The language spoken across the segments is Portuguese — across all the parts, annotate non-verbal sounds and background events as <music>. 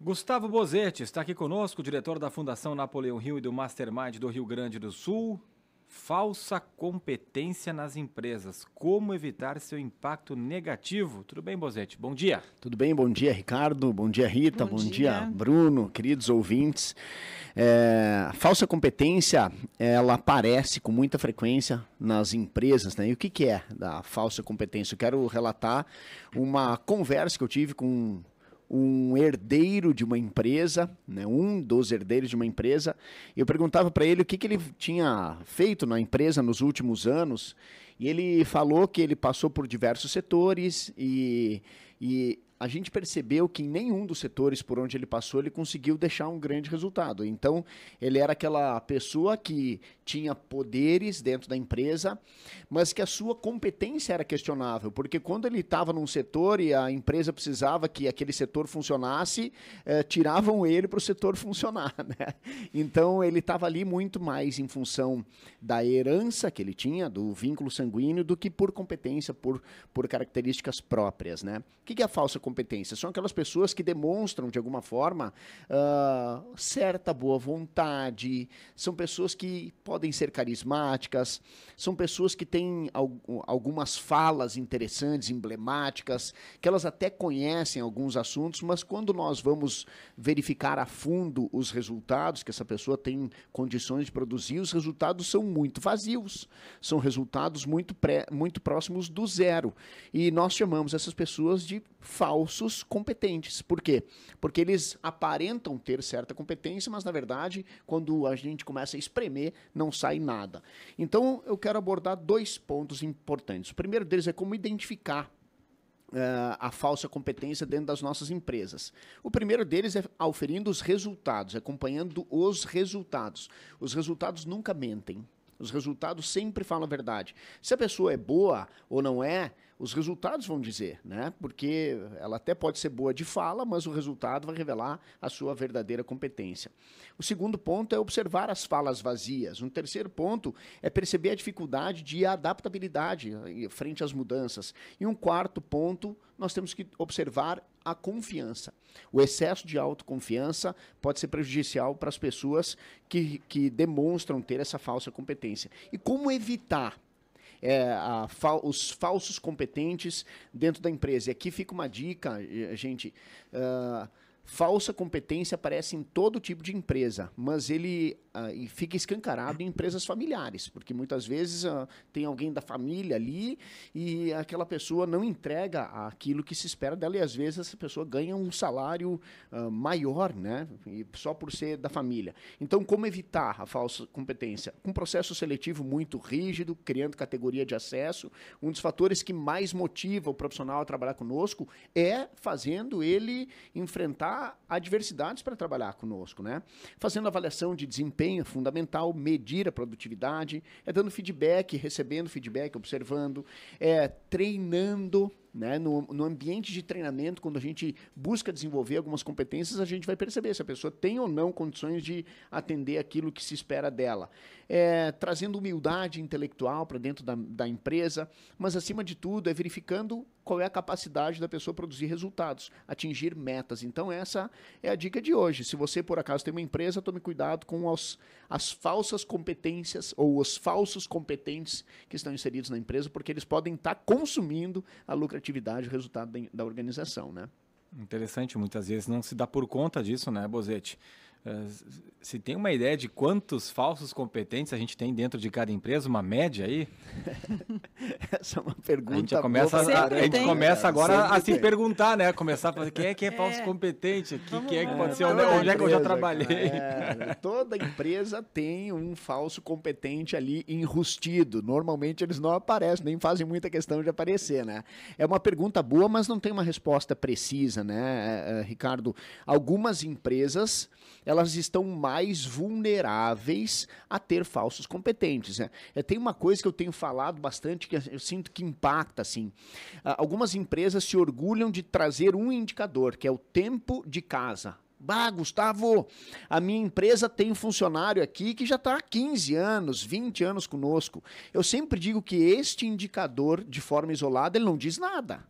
Gustavo Bozetti está aqui conosco, diretor da Fundação Napoleão Rio e do Mastermind do Rio Grande do Sul. Falsa competência nas empresas. Como evitar seu impacto negativo? Tudo bem, Bozetti? Bom dia. Tudo bem, bom dia, Ricardo. Bom dia, Rita. Bom, bom dia. dia. Bruno, queridos ouvintes. É, falsa competência, ela aparece com muita frequência nas empresas. Né? E o que, que é da falsa competência? Eu quero relatar uma conversa que eu tive com um herdeiro de uma empresa, né, um dos herdeiros de uma empresa. Eu perguntava para ele o que, que ele tinha feito na empresa nos últimos anos. E ele falou que ele passou por diversos setores e, e a gente percebeu que em nenhum dos setores por onde ele passou ele conseguiu deixar um grande resultado. Então, ele era aquela pessoa que tinha poderes dentro da empresa, mas que a sua competência era questionável, porque quando ele estava num setor e a empresa precisava que aquele setor funcionasse, eh, tiravam ele para o setor <laughs> funcionar. Né? Então, ele estava ali muito mais em função da herança que ele tinha, do vínculo sanguíneo, do que por competência, por, por características próprias. Né? O que é a falsa competência? São aquelas pessoas que demonstram, de alguma forma, uh, certa boa vontade, são pessoas que podem ser carismáticas, são pessoas que têm algumas falas interessantes, emblemáticas, que elas até conhecem alguns assuntos, mas quando nós vamos verificar a fundo os resultados que essa pessoa tem condições de produzir, os resultados são muito vazios, são resultados muito, pré, muito próximos do zero. E nós chamamos essas pessoas de falsos competentes. Por quê? Porque eles aparentam ter certa competência, mas na verdade, quando a gente começa a espremer, não sai nada. Então, eu quero abordar dois pontos importantes. O primeiro deles é como identificar Uh, a falsa competência dentro das nossas empresas. O primeiro deles é auferindo os resultados, acompanhando os resultados. Os resultados nunca mentem. Os resultados sempre falam a verdade. Se a pessoa é boa ou não é, os resultados vão dizer, né? Porque ela até pode ser boa de fala, mas o resultado vai revelar a sua verdadeira competência. O segundo ponto é observar as falas vazias. Um terceiro ponto é perceber a dificuldade de adaptabilidade eh, frente às mudanças. E um quarto ponto, nós temos que observar a confiança. O excesso de autoconfiança pode ser prejudicial para as pessoas que, que demonstram ter essa falsa competência. E como evitar é, fa os falsos competentes dentro da empresa? E aqui fica uma dica, eh, gente. Uh, falsa competência aparece em todo tipo de empresa, mas ele uh, fica escancarado em empresas familiares, porque muitas vezes uh, tem alguém da família ali e aquela pessoa não entrega aquilo que se espera dela e às vezes essa pessoa ganha um salário uh, maior, né? E só por ser da família. Então, como evitar a falsa competência? Um processo seletivo muito rígido, criando categoria de acesso. Um dos fatores que mais motiva o profissional a trabalhar conosco é fazendo ele enfrentar adversidades para trabalhar conosco, né? Fazendo avaliação de desempenho é fundamental, medir a produtividade, é dando feedback, recebendo feedback, observando, é treinando né? No, no ambiente de treinamento, quando a gente busca desenvolver algumas competências, a gente vai perceber se a pessoa tem ou não condições de atender aquilo que se espera dela. É, trazendo humildade intelectual para dentro da, da empresa, mas acima de tudo é verificando qual é a capacidade da pessoa produzir resultados, atingir metas. Então, essa é a dica de hoje. Se você, por acaso, tem uma empresa, tome cuidado com as, as falsas competências ou os falsos competentes que estão inseridos na empresa, porque eles podem estar tá consumindo a lucratividade atividade, o resultado da, organização, né? Interessante, muitas vezes não se dá por conta disso, né, Bozetti? Se tem uma ideia de quantos falsos competentes a gente tem dentro de cada empresa, uma média aí? <laughs> Essa é uma pergunta. A gente começa, a, a, gente começa agora a se perguntar, né? Começar a fazer quem é que é, <laughs> é. falso competente, que, quem é que pode ser, onde, onde é que eu já trabalhei. É, toda empresa tem um falso competente ali enrustido. Normalmente eles não aparecem, nem fazem muita questão de aparecer, né? É uma pergunta boa, mas não tem uma resposta precisa, né, é, Ricardo? Algumas empresas elas estão mais vulneráveis a ter falsos competentes. Né? É, tem uma coisa que eu tenho falado bastante que eu sinto que impacta. Assim. Ah, algumas empresas se orgulham de trazer um indicador, que é o tempo de casa. Bah, Gustavo, a minha empresa tem um funcionário aqui que já está há 15 anos, 20 anos conosco. Eu sempre digo que este indicador, de forma isolada, ele não diz nada.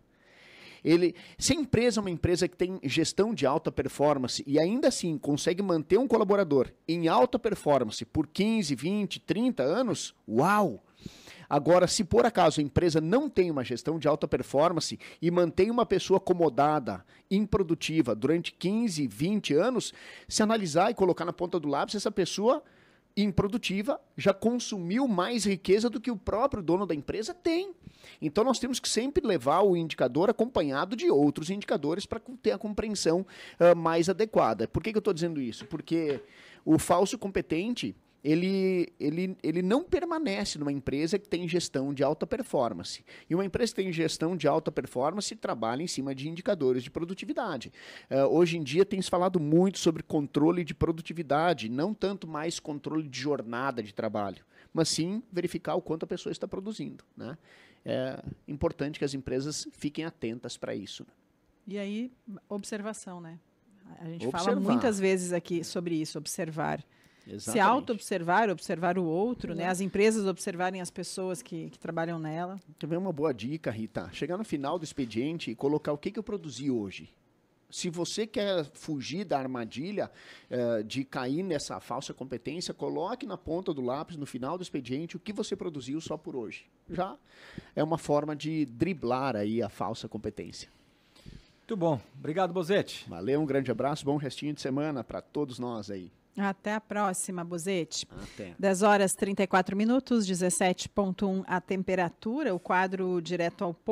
Ele, se a empresa é uma empresa que tem gestão de alta performance e ainda assim consegue manter um colaborador em alta performance por 15, 20, 30 anos, uau! Agora, se por acaso a empresa não tem uma gestão de alta performance e mantém uma pessoa acomodada, improdutiva durante 15, 20 anos, se analisar e colocar na ponta do lápis, essa pessoa improdutiva já consumiu mais riqueza do que o próprio dono da empresa tem. Então nós temos que sempre levar o indicador acompanhado de outros indicadores para ter a compreensão uh, mais adequada. Por que, que eu estou dizendo isso? Porque o falso competente ele, ele, ele não permanece numa empresa que tem gestão de alta performance. E uma empresa que tem gestão de alta performance trabalha em cima de indicadores de produtividade. Uh, hoje em dia tem se falado muito sobre controle de produtividade, não tanto mais controle de jornada de trabalho, mas sim verificar o quanto a pessoa está produzindo. Né? É importante que as empresas fiquem atentas para isso. Né? E aí, observação, né? A gente Observar. fala muitas vezes aqui sobre isso, observar. Exatamente. Se auto-observar, observar o outro, né? As empresas observarem as pessoas que, que trabalham nela. Também uma boa dica, Rita. Chegar no final do expediente e colocar o que, que eu produzi hoje. Se você quer fugir da armadilha uh, de cair nessa falsa competência, coloque na ponta do lápis, no final do expediente, o que você produziu só por hoje. Já é uma forma de driblar aí a falsa competência. Muito bom. Obrigado, Bozete. Valeu, um grande abraço, bom restinho de semana para todos nós aí. Até a próxima, Buzete. Até. 10 horas 34 minutos, 17,1 a temperatura, o quadro direto ao ponto.